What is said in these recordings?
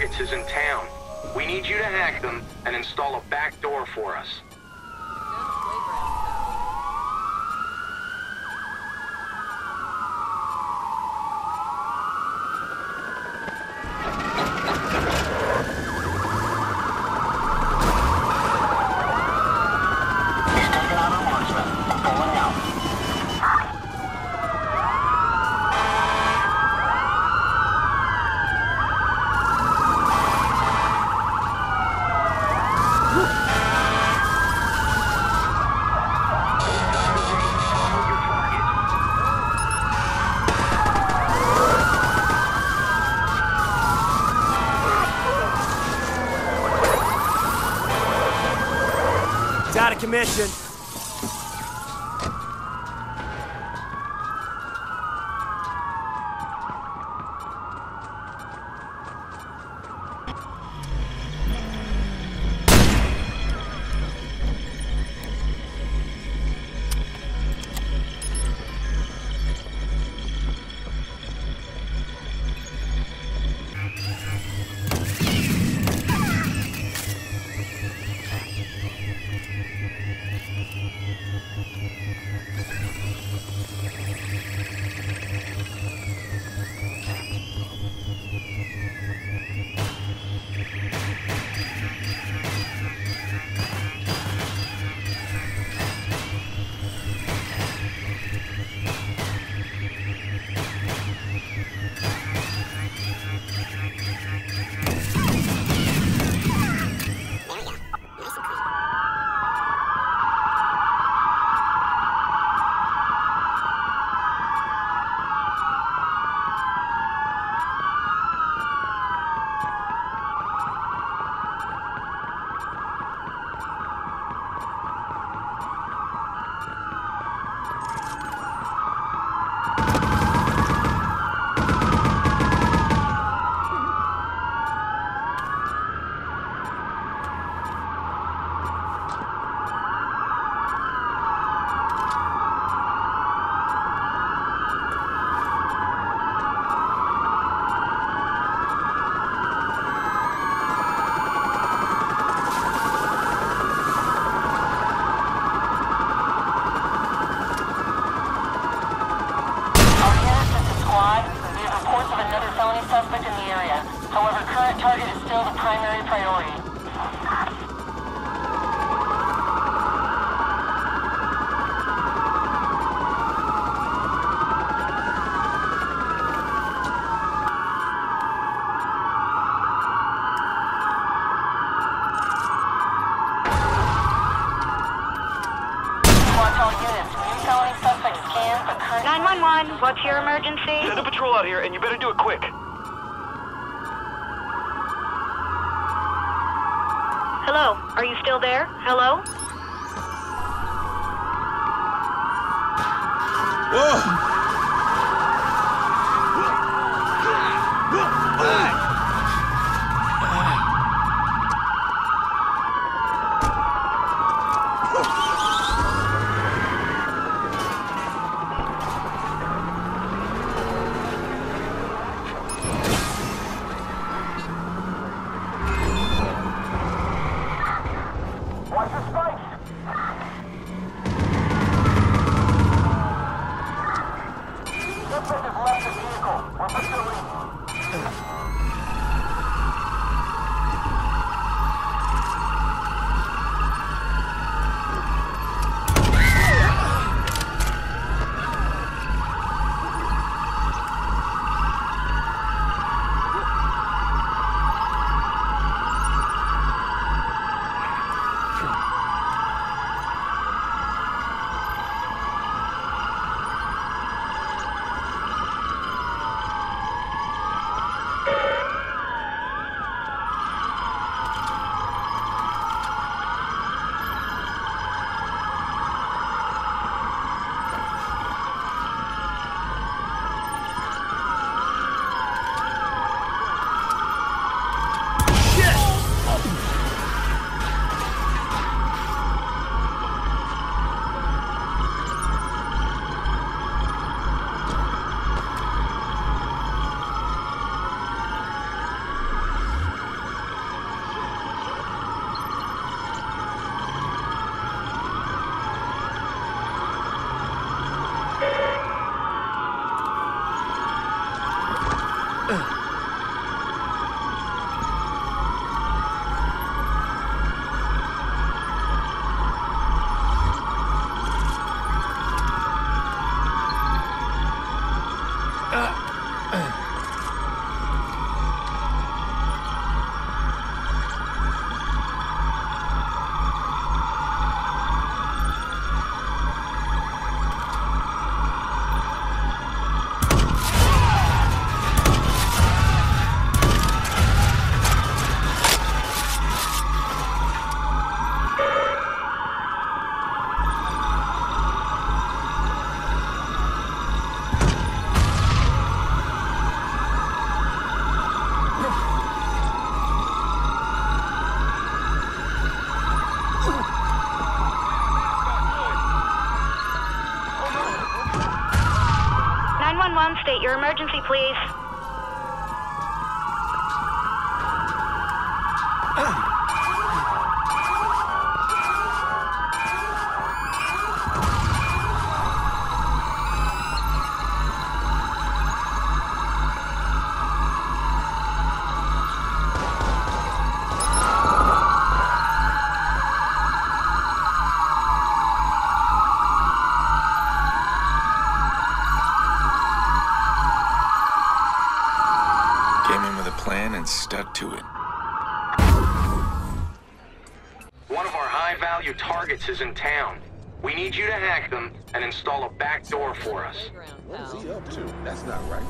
Targets is in town. We need you to hack them and install a back door for us. Mission. Please. And to it. One of our high-value targets is in town. We need you to hack them and install a back door for us. What is he up to? That's not right.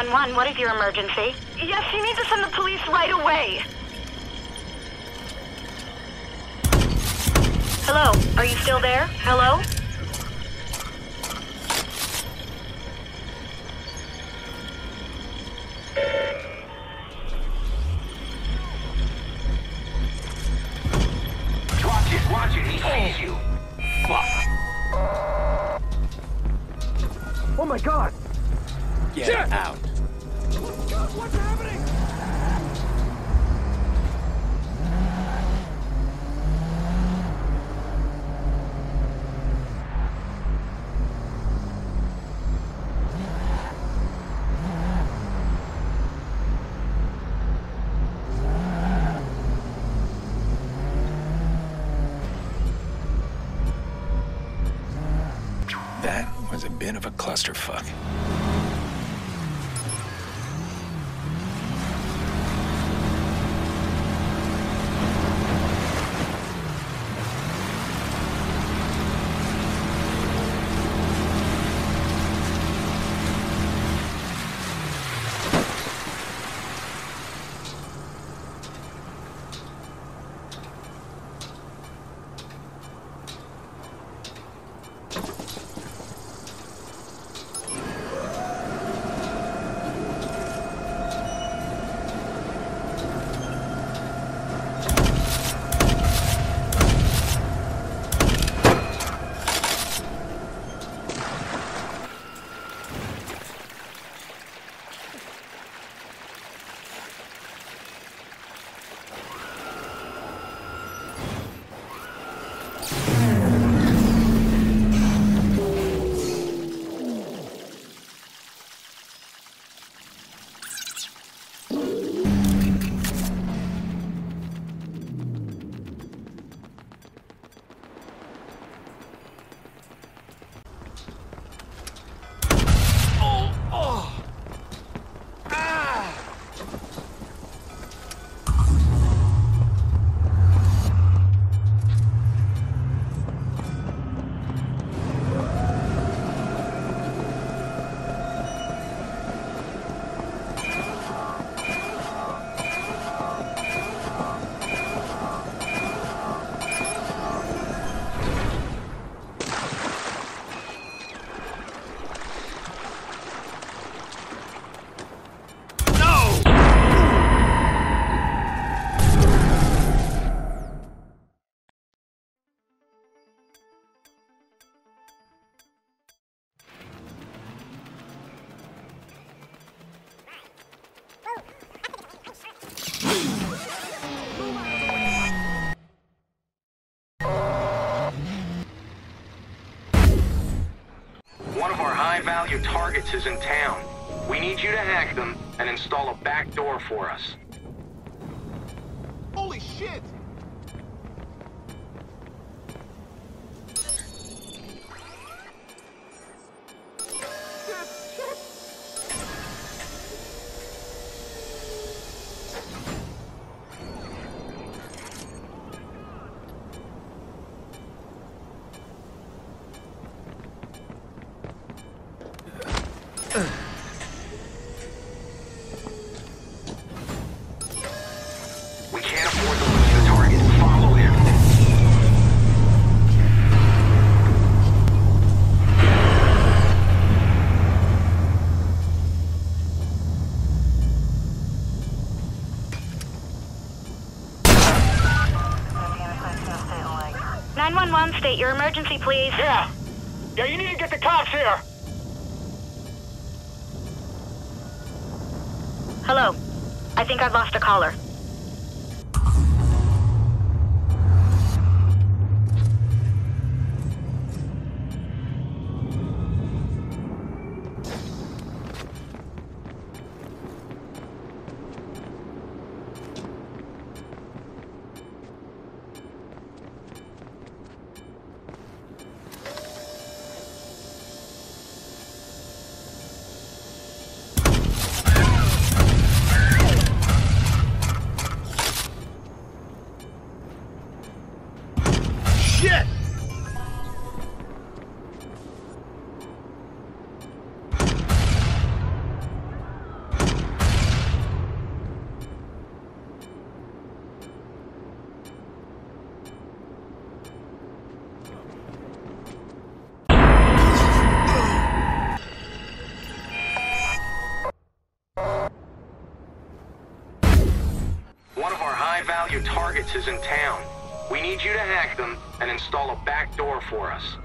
911. What is your emergency? Yes, you need to send the police right away. Hello, are you still there? Hello? Clusterfuck. Is in town. We need you to hack them and install a back door for us. State your emergency, please. Yeah! Yeah, you need to get the cops here! Hello. I think I've lost a caller. Is in town. We need you to hack them and install a back door for us.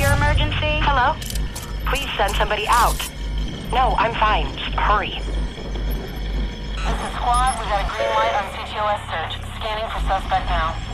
Your emergency? Hello? Please send somebody out. No, I'm fine. Just hurry. This is squad. We got a green light on CTOS search. Scanning for suspect now.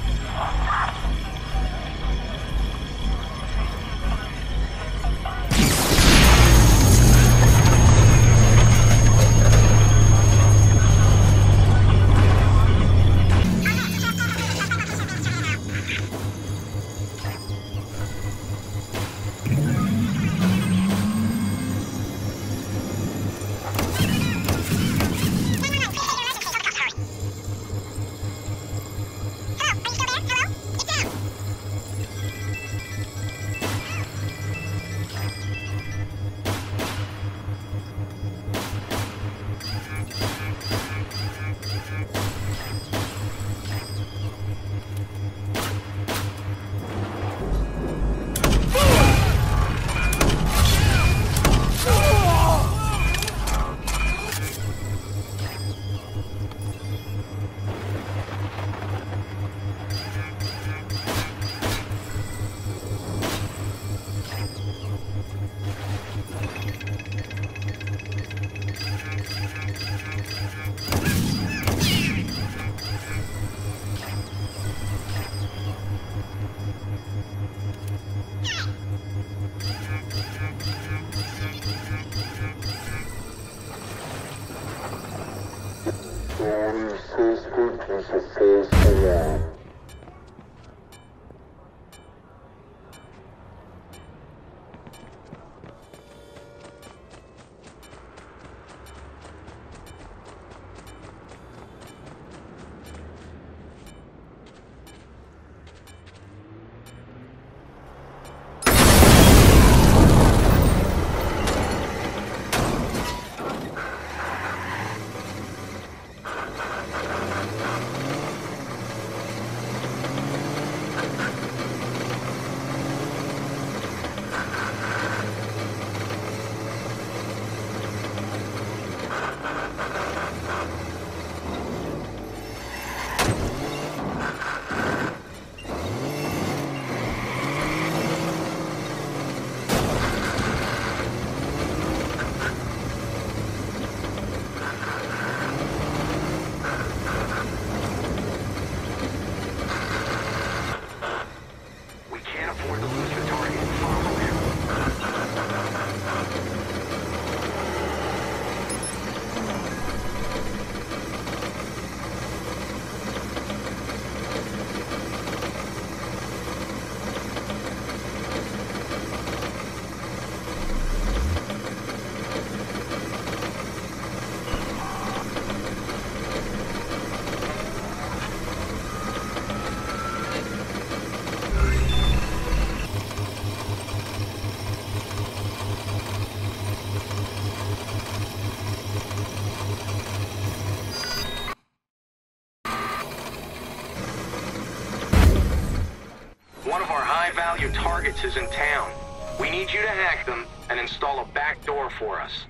Is in town. We need you to hack them and install a back door for us.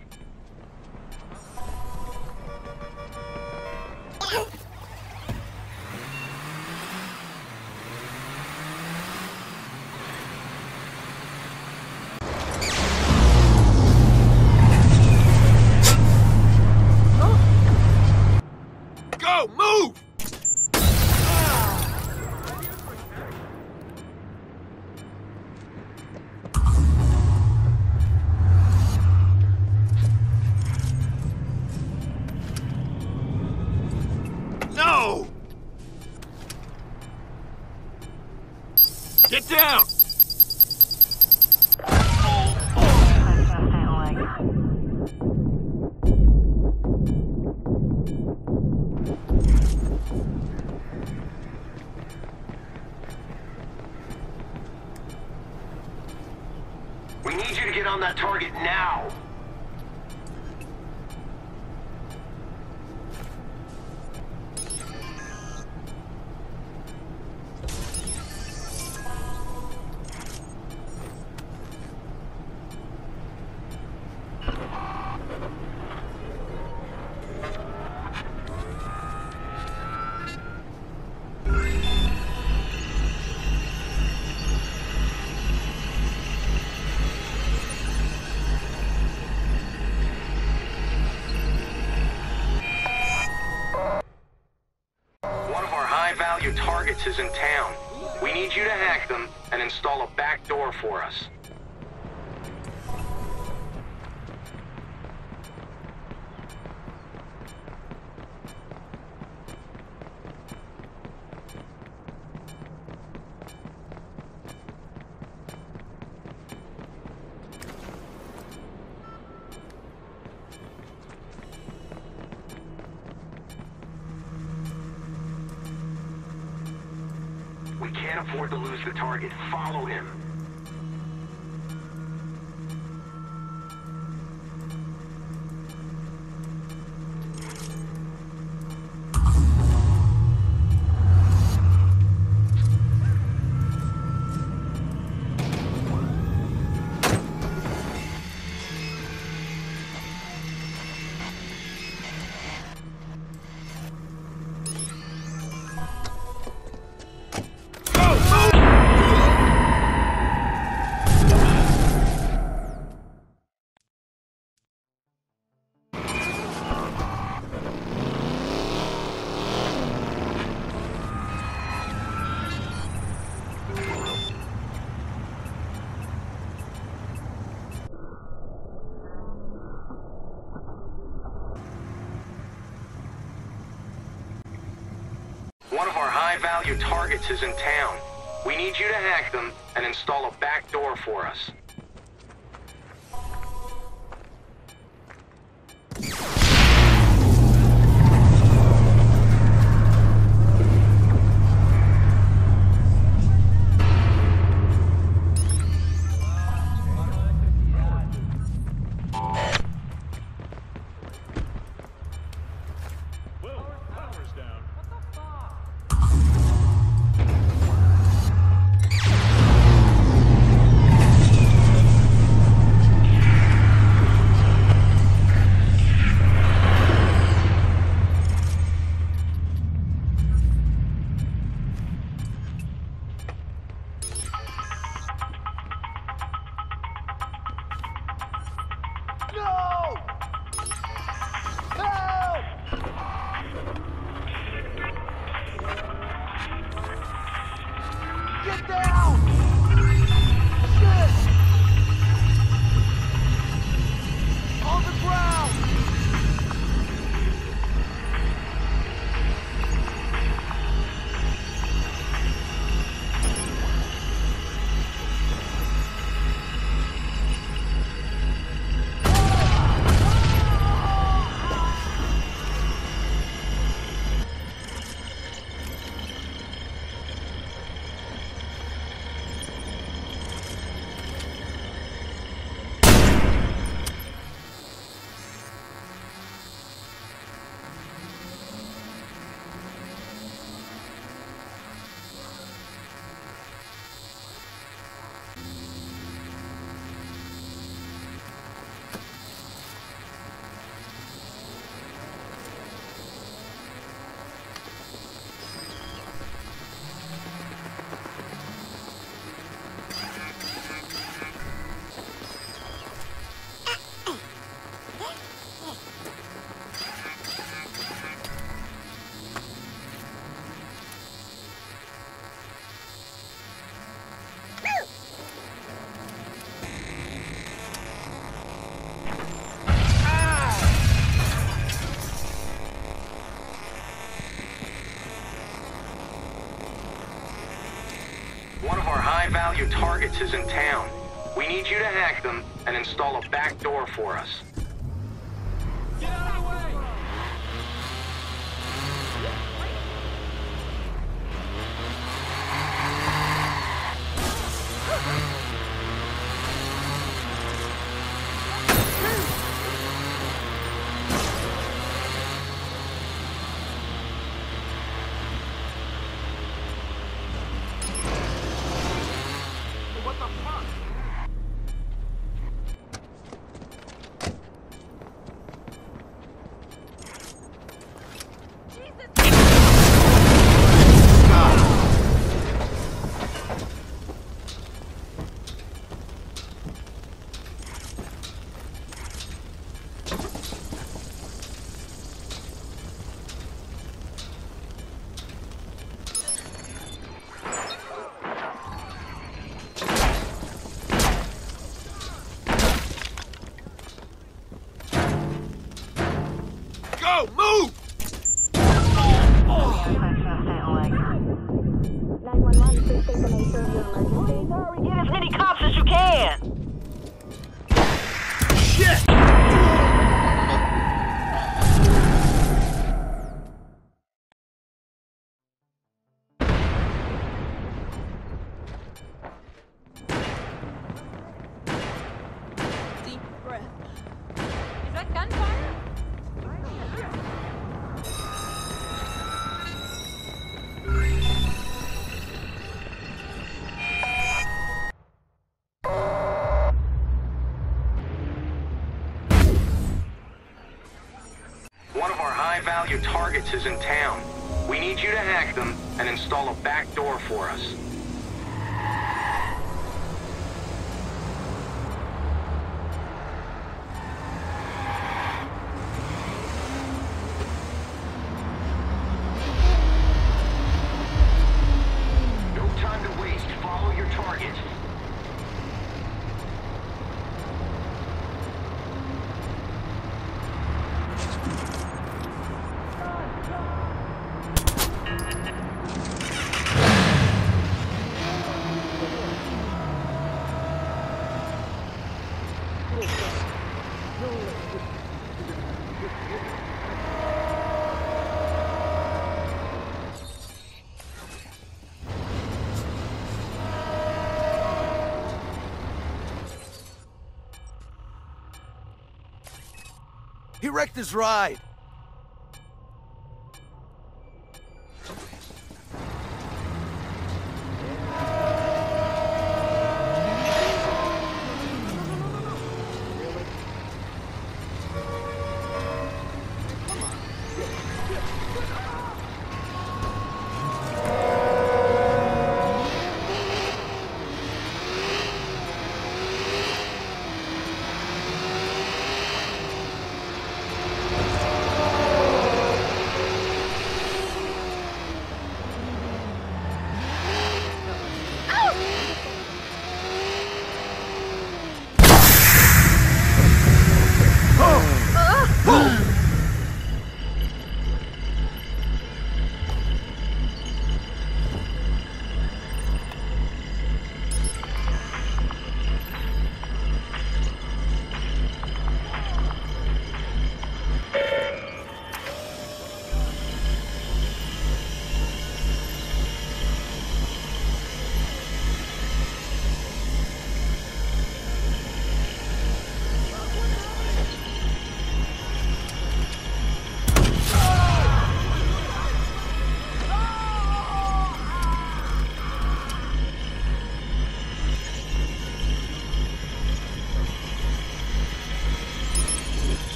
Is in town. We need you to can't afford to lose the target. Follow him. Is in town. We need you to hack them and install a back door for us. Is in town. We need you to hack them and install a back door for us. His ride.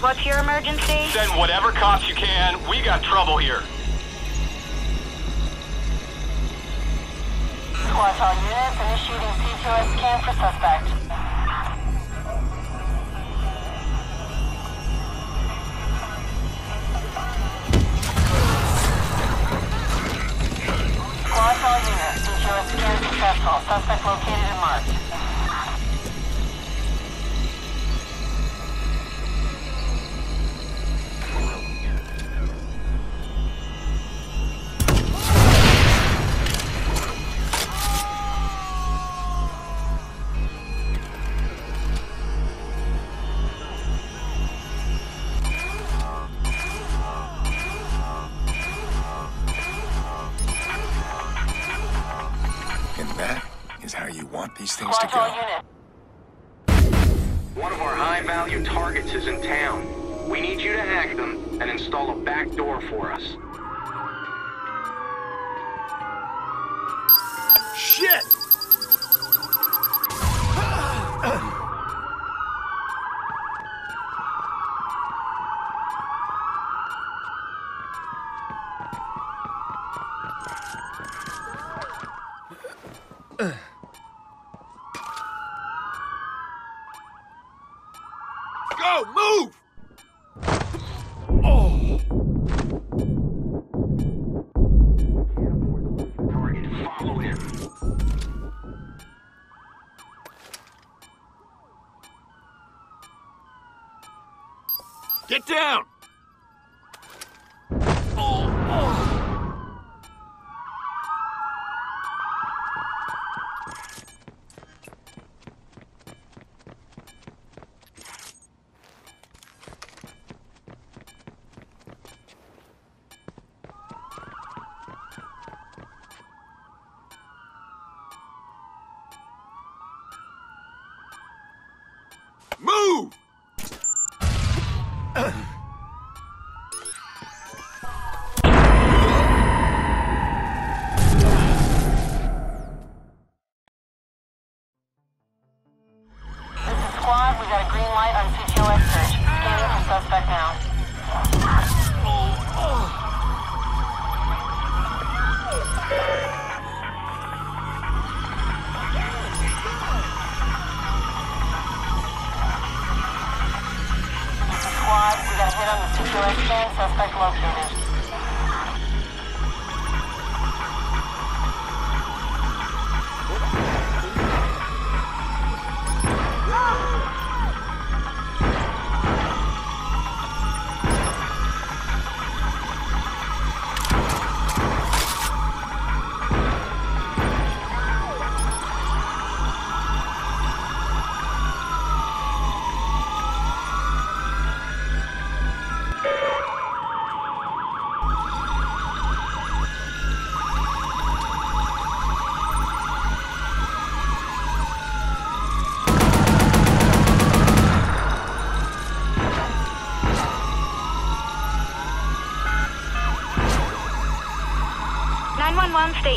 What's your emergency? Send whatever cops you can. We got trouble here. Squad all units, initiating CTOS scan for suspect. Squad all units, CTOS scan successful. Suspect located and marked.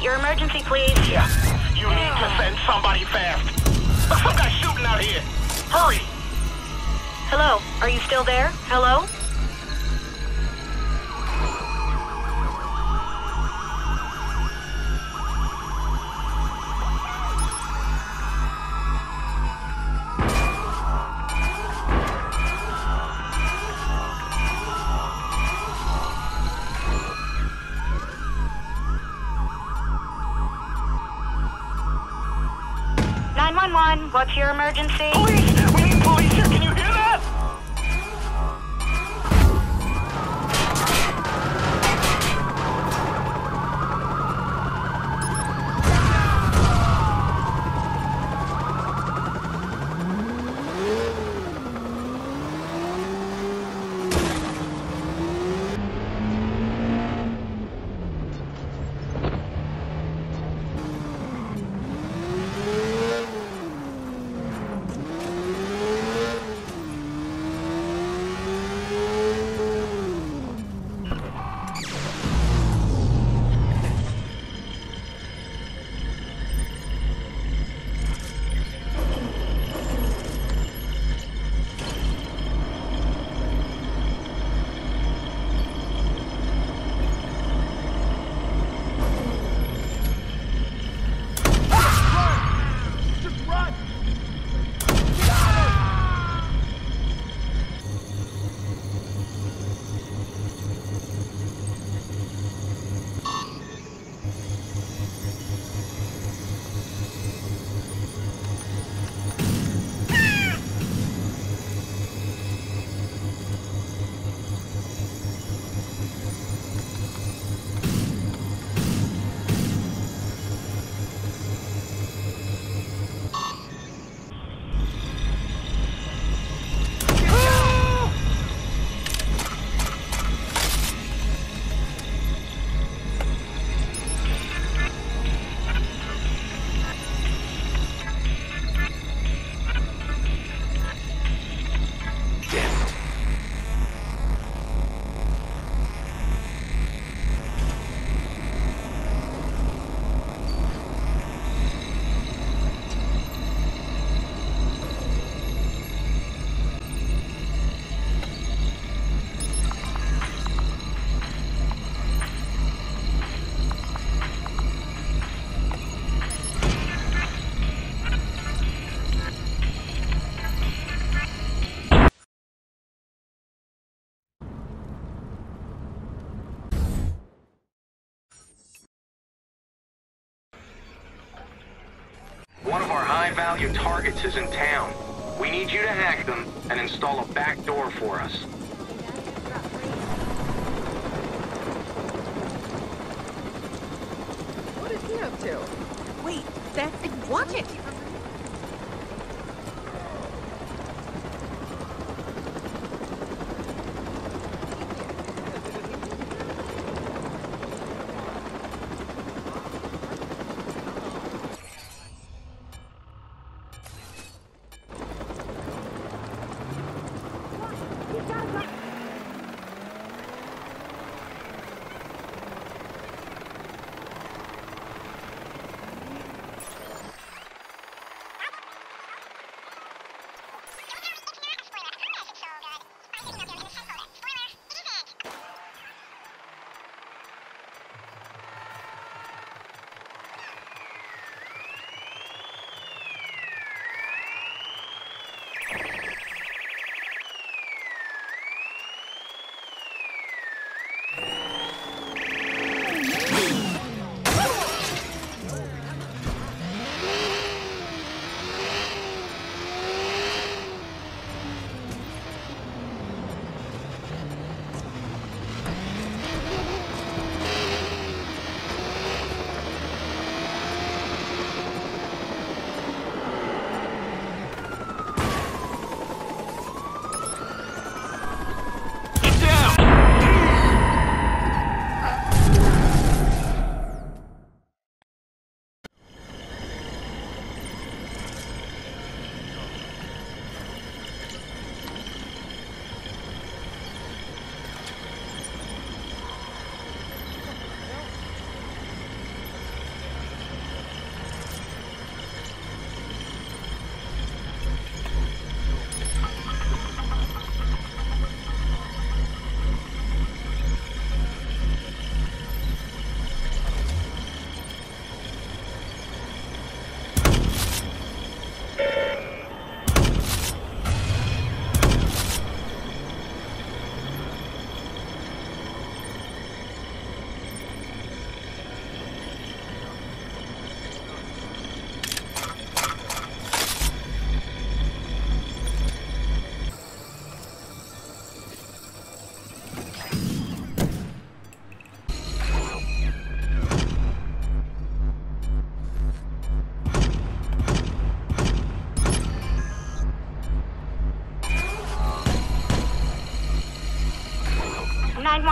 State your emergency, please. Yeah. You need to send somebody fast. Some guy shooting out here. Hurry! Hello, are you still there? Hello? Nine one one, what's your emergency? Police! We need police high-value targets is in town. We need you to hack them and install a back door for us. What is he up to? Wait, that's watch it.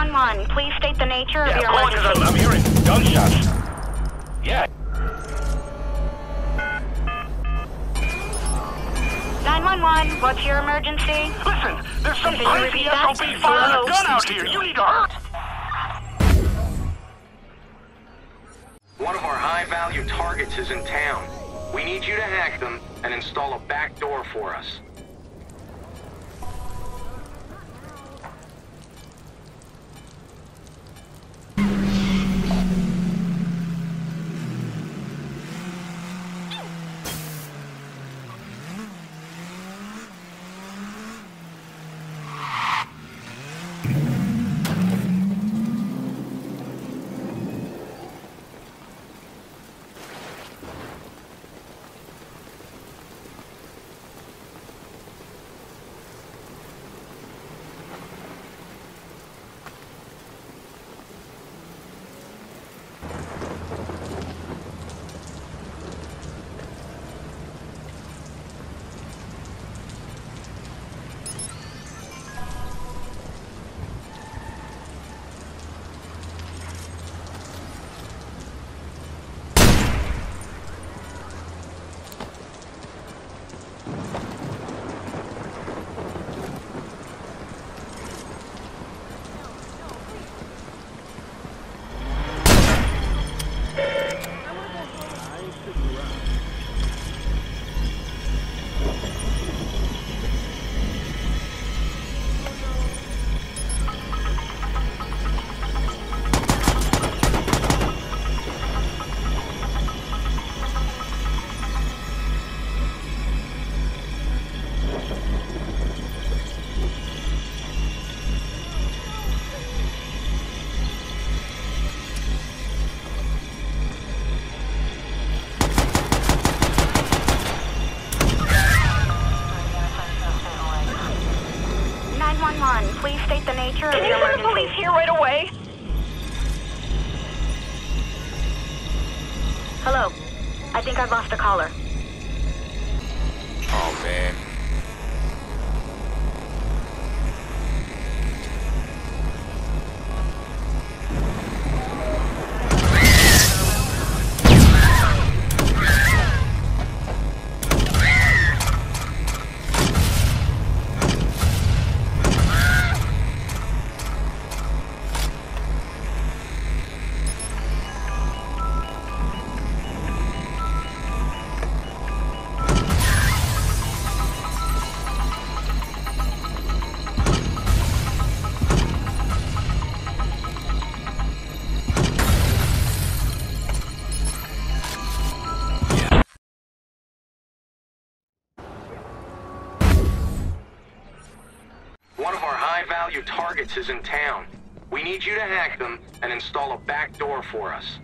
911. Please state the nature yeah, of your emergency. Yeah, I'm, hearing gunshots. Yeah. 911, what's your emergency? Listen, there's some crazy SOB firing a gun out here. You need to hurt. One of our high-value targets is in town. We need you to hack them and install a back door for us. Is in town. We need you to hack them and install a back door for us.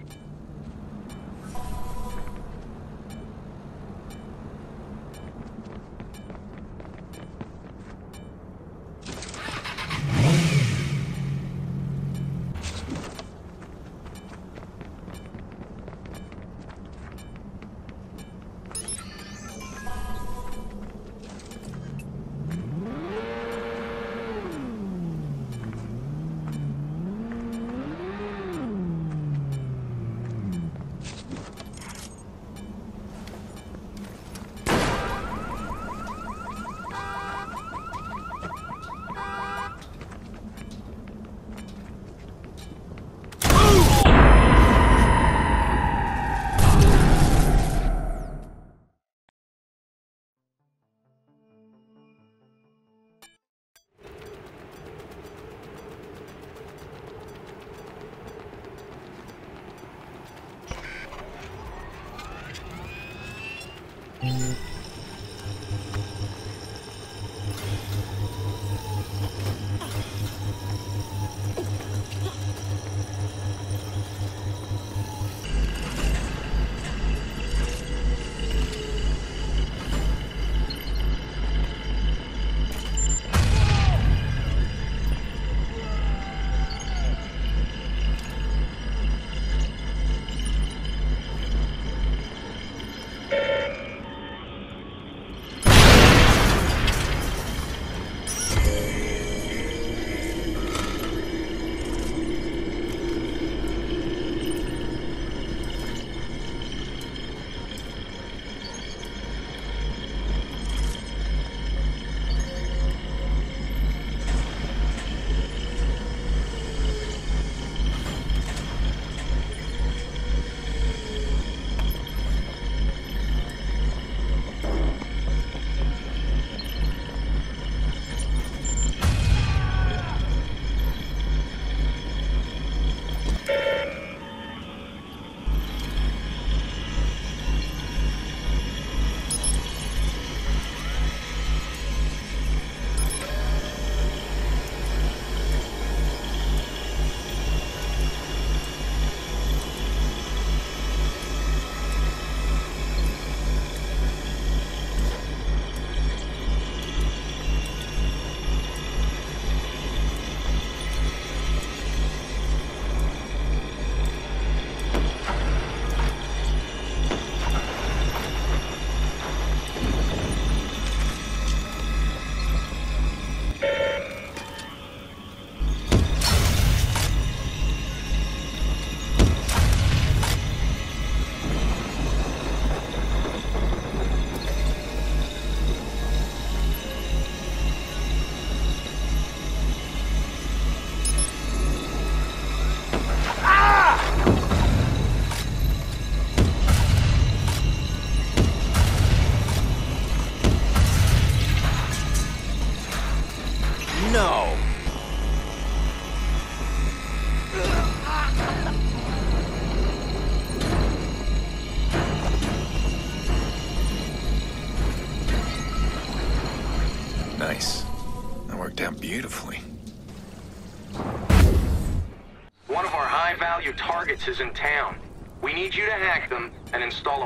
Targets is in town. We need you to hack them and install a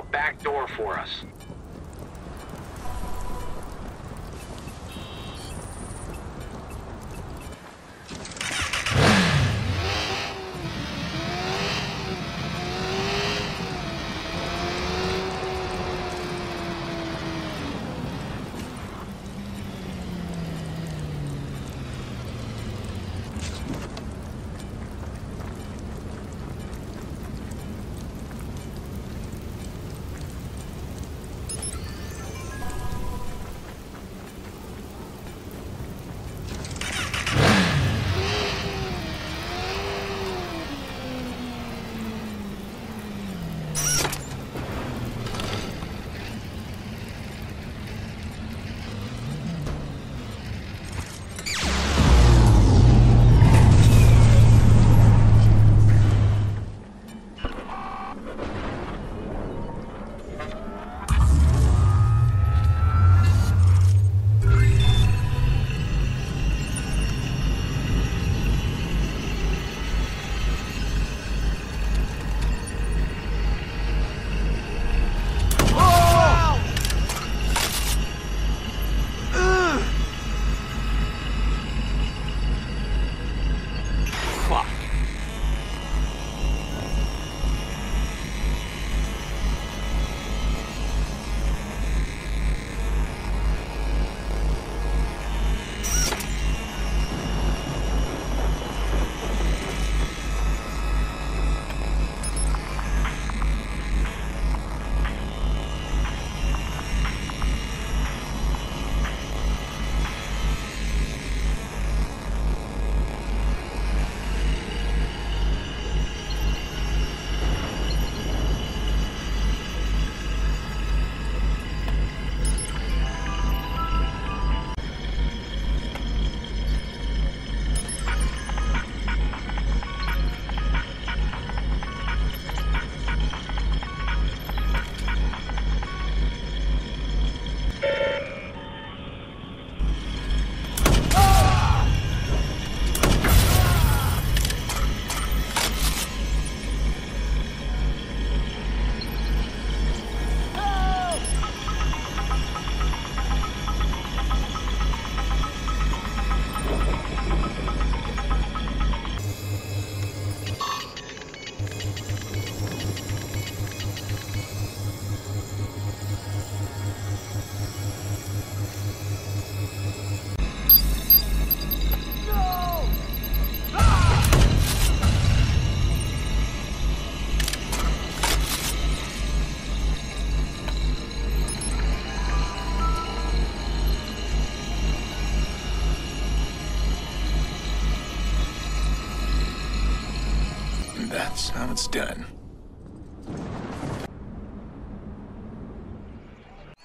How it's done.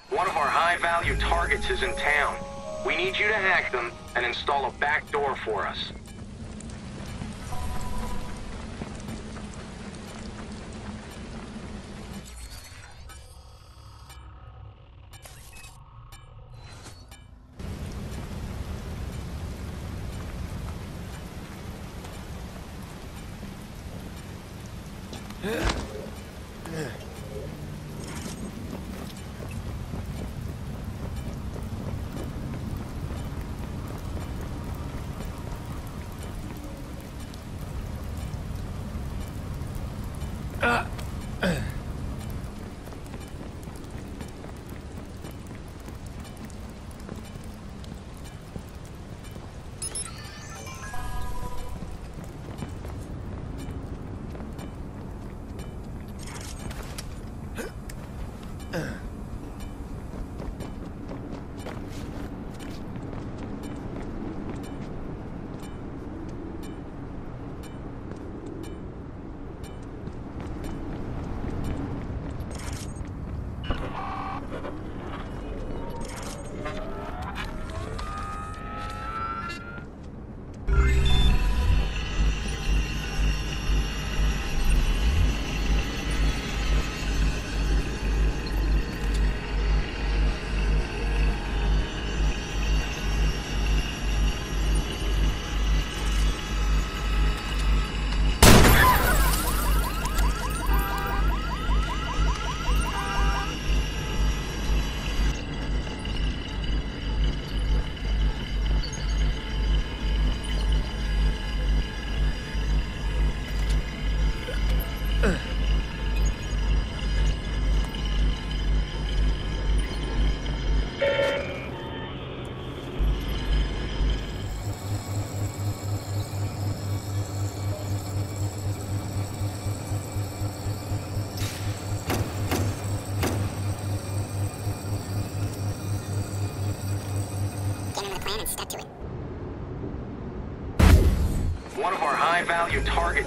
One of our high-value targets is in town. We need you to hack them and install a back door for us.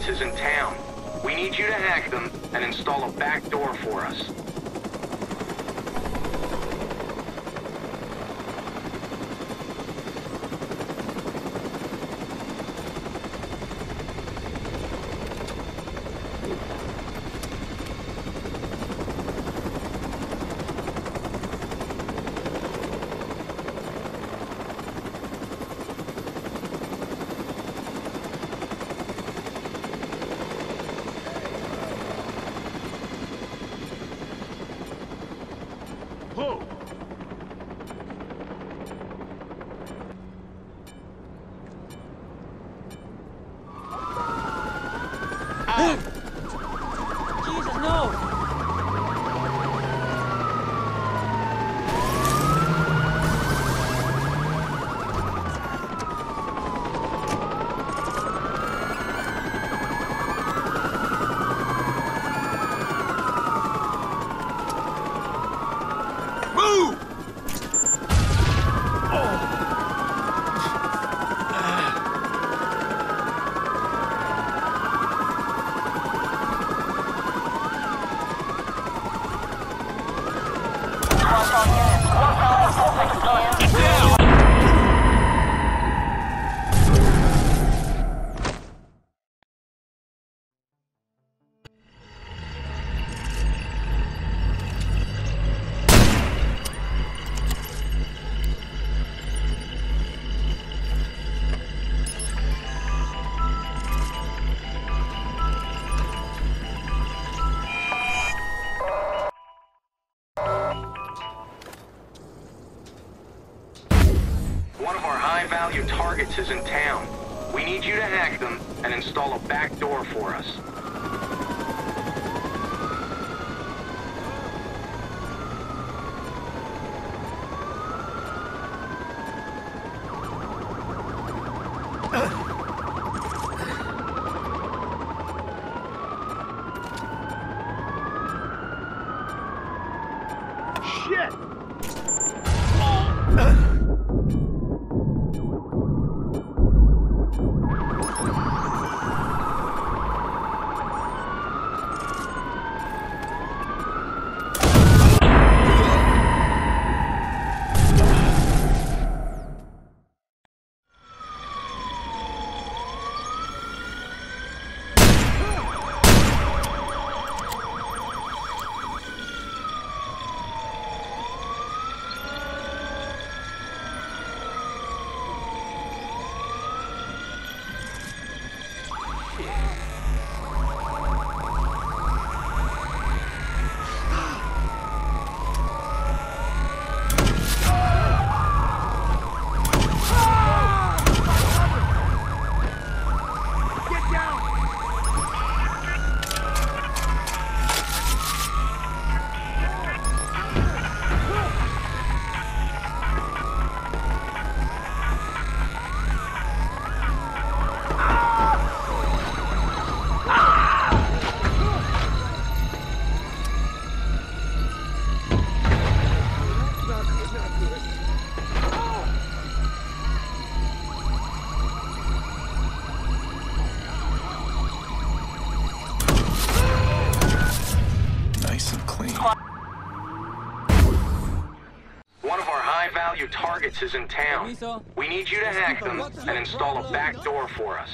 Is in town. We need you to Shit! Is in town. We need you to hack them and install a back door for us.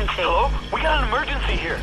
Emergency. Hello? We got an emergency here.